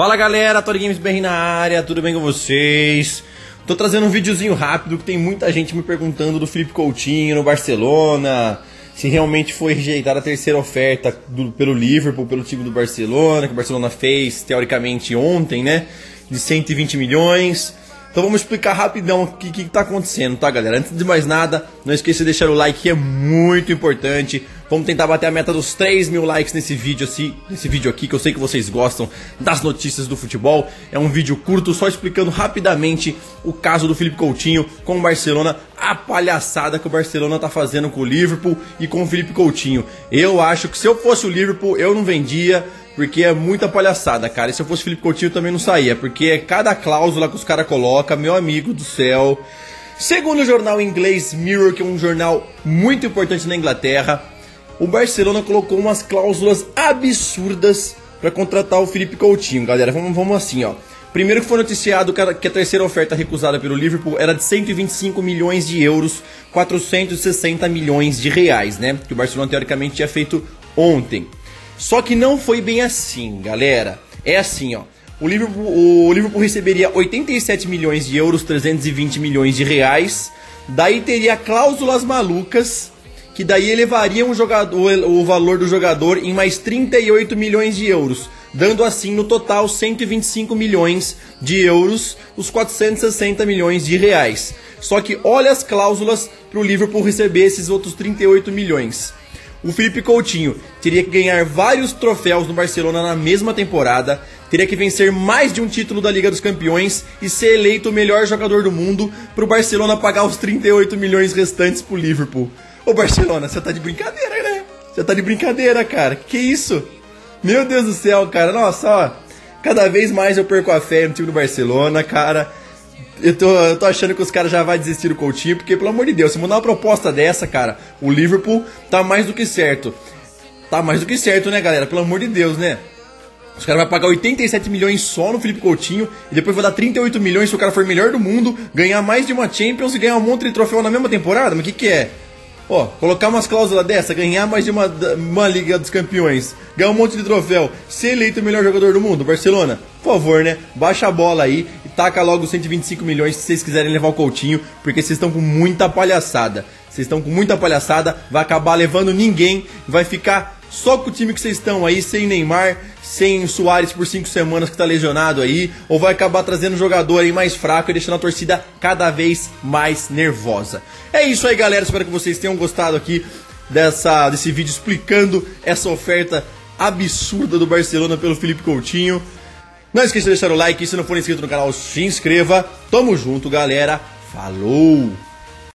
Fala galera, Tori Games BR na área, tudo bem com vocês? Tô trazendo um videozinho rápido que tem muita gente me perguntando do Felipe Coutinho no Barcelona, se realmente foi rejeitada a terceira oferta do, pelo Liverpool, pelo time do Barcelona, que o Barcelona fez teoricamente ontem, né? De 120 milhões. Então vamos explicar rapidão o que está acontecendo, tá galera? Antes de mais nada, não esqueça de deixar o like que é muito importante. Vamos tentar bater a meta dos 3 mil likes nesse vídeo, assim, nesse vídeo aqui, que eu sei que vocês gostam das notícias do futebol. É um vídeo curto, só explicando rapidamente o caso do Felipe Coutinho com o Barcelona, a palhaçada que o Barcelona tá fazendo com o Liverpool e com o Felipe Coutinho. Eu acho que se eu fosse o Liverpool, eu não vendia porque é muita palhaçada, cara. E se eu fosse Felipe Coutinho, também não saía, porque é cada cláusula que os caras colocam, meu amigo do céu. Segundo o jornal inglês Mirror, que é um jornal muito importante na Inglaterra, o Barcelona colocou umas cláusulas absurdas para contratar o Felipe Coutinho, galera. Vamos, vamos assim, ó. Primeiro que foi noticiado que a terceira oferta recusada pelo Liverpool era de 125 milhões de euros, 460 milhões de reais, né? Que o Barcelona teoricamente tinha feito ontem. Só que não foi bem assim, galera. É assim, ó. O Liverpool, o Liverpool receberia 87 milhões de euros, 320 milhões de reais. Daí teria cláusulas malucas, que daí elevariam o, jogador, o valor do jogador em mais 38 milhões de euros, dando assim no total 125 milhões de euros, os 460 milhões de reais. Só que olha as cláusulas para o Liverpool receber esses outros 38 milhões. O Felipe Coutinho teria que ganhar vários troféus no Barcelona na mesma temporada, teria que vencer mais de um título da Liga dos Campeões e ser eleito o melhor jogador do mundo para o Barcelona pagar os 38 milhões restantes para o Liverpool. Ô Barcelona, você tá de brincadeira, né? Você tá de brincadeira, cara. Que isso? Meu Deus do céu, cara. Nossa, ó. Cada vez mais eu perco a fé no time do Barcelona, cara. Eu tô, eu tô achando que os caras já vão desistir do Coutinho, porque, pelo amor de Deus, se mandar uma proposta dessa, cara, o Liverpool tá mais do que certo. Tá mais do que certo, né, galera? Pelo amor de Deus, né? Os caras vão pagar 87 milhões só no Felipe Coutinho e depois vai dar 38 milhões se o cara for melhor do mundo, ganhar mais de uma Champions e ganhar um monte de troféu na mesma temporada? Mas o que, que é? Ó, colocar umas cláusulas dessa, ganhar mais de uma, uma Liga dos Campeões, ganhar um monte de troféu, ser eleito o melhor jogador do mundo, Barcelona, por favor, né? Baixa a bola aí e taca logo 125 milhões se vocês quiserem levar o Coutinho, porque vocês estão com muita palhaçada. Vocês estão com muita palhaçada, vai acabar levando ninguém, vai ficar só com o time que vocês estão aí, sem Neymar, sem Soares por cinco semanas que está lesionado aí, ou vai acabar trazendo um jogador aí mais fraco e deixando a torcida cada vez mais nervosa. É isso aí, galera. Espero que vocês tenham gostado aqui dessa, desse vídeo explicando essa oferta absurda do Barcelona pelo Felipe Coutinho. Não esqueça de deixar o like, se não for inscrito no canal, se inscreva. Tamo junto, galera. Falou!